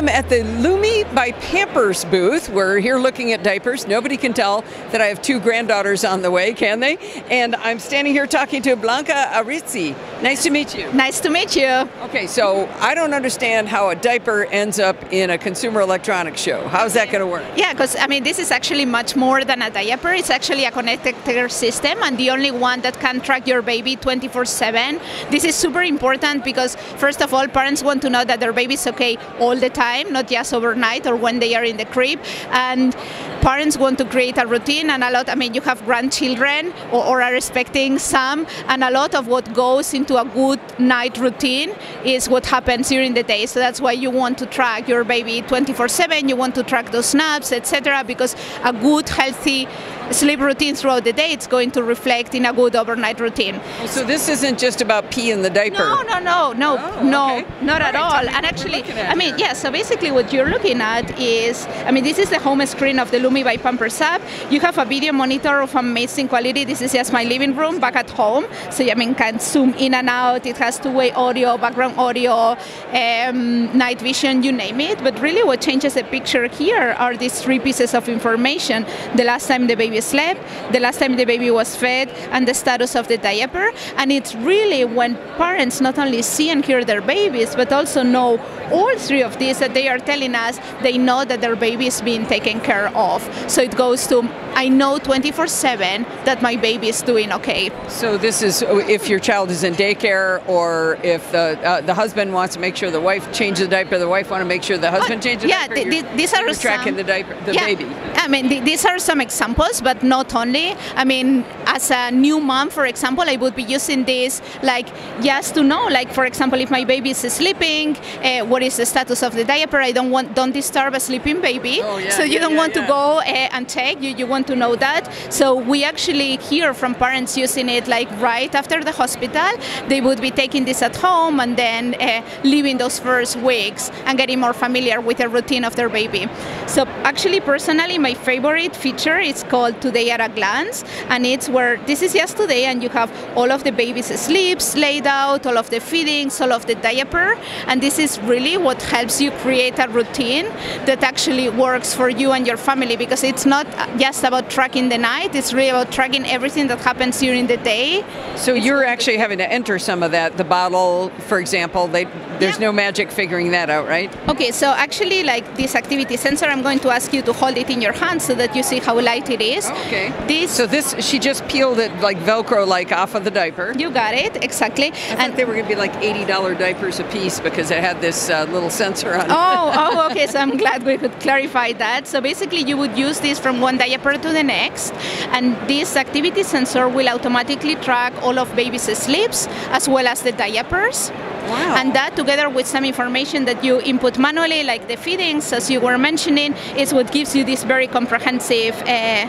am at the Lumi by Pampers booth. We're here looking at diapers. Nobody can tell that I have two granddaughters on the way, can they? And I'm standing here talking to Blanca Arizti. Nice to meet you. Nice to meet you. Okay, so I don't understand how a diaper ends up in a consumer electronics show. How's that going to work? Yeah, because I mean, this is actually much more than a diaper. It's actually a connected care system and the only one that can track your baby 24 7. This is super important because, first of all, parents want to know that their baby is okay all the time, not just overnight or when they are in the crib. And parents want to create a routine and a lot, I mean, you have grandchildren or, or are expecting some, and a lot of what goes into a good night routine is what happens during the day. So that's why you want to track your baby 24 7, you want to track those naps, etc., because a good, healthy sleep routine throughout the day, it's going to reflect in a good overnight routine. So this isn't just about pee in the diaper. No, no, no, no, Oh, no, okay. not at All right, all. And actually, I mean, here. yeah. So basically, what you're looking at is, I mean, this is the home screen of the Lumi by Pampers app. You have a video monitor of amazing quality. This is just my living room back at home. So I mean, can zoom in and out. It has two-way audio, background audio, um, night vision, you name it. But really, what changes the picture here are these three pieces of information: the last time the baby slept, the last time the baby was fed, and the status of the diaper. And it's really when parents not only see and hear their babies, but also know all three of these that they are telling us they know that their baby is being taken care of. So it goes to I know 24/7 that my baby is doing okay. So this is if your child is in daycare, or if the uh, the husband wants to make sure the wife changes the diaper, the wife wants to make sure the husband changes the yeah, diaper. th- th- these are you're tracking the diaper, the yeah, baby. I mean, th- these are some examples, but not only. I mean, as a new mom, for example, I would be using this like just to know, like for example, if my baby is sleeping, uh, what is the status of the diaper? I don't want don't disturb a sleeping baby. Oh, yeah, so you yeah, don't yeah, want yeah. to go uh, and check. You you want to know that. So we actually hear from parents using it like right after the hospital. They would be taking this at home and then uh, living those first weeks and getting more familiar with the routine of their baby. So actually, personally, my favorite feature is called Today at a Glance, and it's where this is just today, and you have all of the baby's sleeps laid out, all of the feedings, all of the diaper, and this is really what helps you create a routine that actually works for you and your family because it's not just about tracking the night; it's really about tracking everything that happens during the day. So you're actually having to enter some of that. The bottle, for example, they, there's no magic figuring that out, right? Okay, so actually, like this activity sensor, I'm going to ask you to hold it in your hand so that you see how light it is. Okay. This, So this, she just peeled it like Velcro, like off of the diaper. you got it exactly. I thought they were going to be like $80 diapers a piece because it had this uh, little sensor on it. Oh, oh, okay. So I'm glad we could clarify that. So basically, you would use this from one diaper to the next, and this activity sensor will automatically track all of baby's sleeps as well as the diapers. Wow. And that, together with some information that you input manually, like the feedings, as you were mentioning, is what gives you this very comprehensive uh,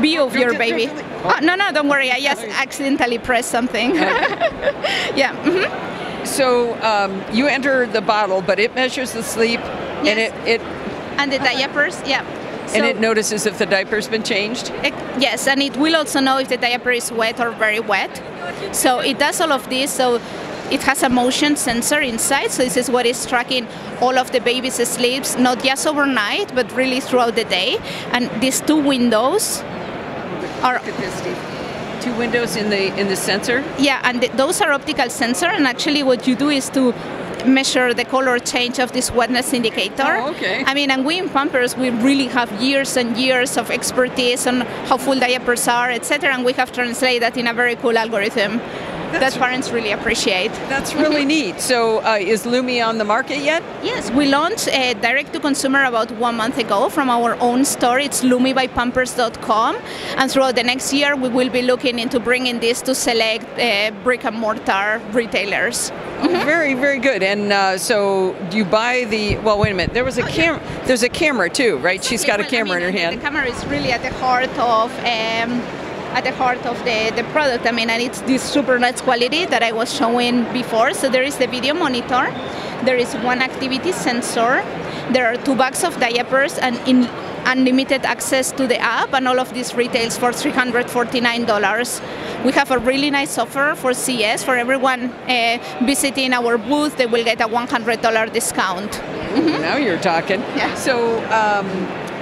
view of your baby. Oh, no, no, don't worry. I just accidentally pressed something. yeah. mhm. So um, you enter the bottle, but it measures the sleep, and Yes. it, it And the diapers, yeah. and it notices if the diaper's been changed. Ec- Yes, and it will also know if the diaper is wet or very wet. So it does all of this. So it has a motion sensor inside. So this is what is tracking all of the baby's sleeps, not just overnight, but really throughout the day. And these two windows are Look at this, Steve. Two windows in the in the sensor. yeah, and th- those are optical sensor. And actually, what you do is to measure the color change of this wetness indicator. Oh, okay. I mean, and we in Pampers, we really have years and years of expertise on how full diapers are, etc. And we have translated that in a very cool algorithm That's- that parents really appreciate. That's really neat. So uh, is Lumi on the market yet? Yes, we launched uh, direct to consumer about one month ago from our own store. It's lumibypampers.com. And throughout the next year, we will be looking into bringing this to select uh, brick and mortar retailers. Very, very good. And uh, so you buy the. Well, wait a minute. There was a cam. There's a camera too, right? She's got a Yeah, well, I camera mean, in her hand. The camera is really at the heart of. Um, at the heart of the, the product. I mean, and it's this super nice quality that I was showing before. So there is the video monitor, there is one activity sensor, there are two bags of diapers, and in unlimited access to the app, and all of this retails for $349. We have a really nice offer for CES for everyone uh, visiting our booth. They will get a $100 discount. Now you're talking. Yeah. So, um,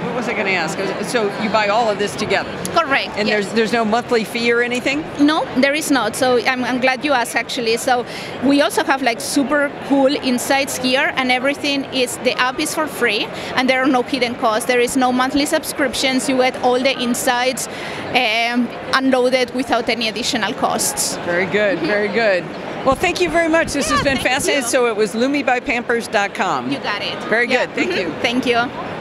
what was I going to ask? So you buy all of this together, Correct. and yes. there's there's no monthly fee or anything. No, there is not. So I'm, I'm glad you asked actually. So we also have like super cool insights here, and everything is the app is for free, and there are no hidden costs. There is no monthly subscriptions. You get all the insights um, unloaded without any additional costs. Very good. Very good. Well, thank you very much. This Yeah, has been fascinating. you. So it was lumibypampers.com. You got it. Very good. Thank Mhm. you. Thank you.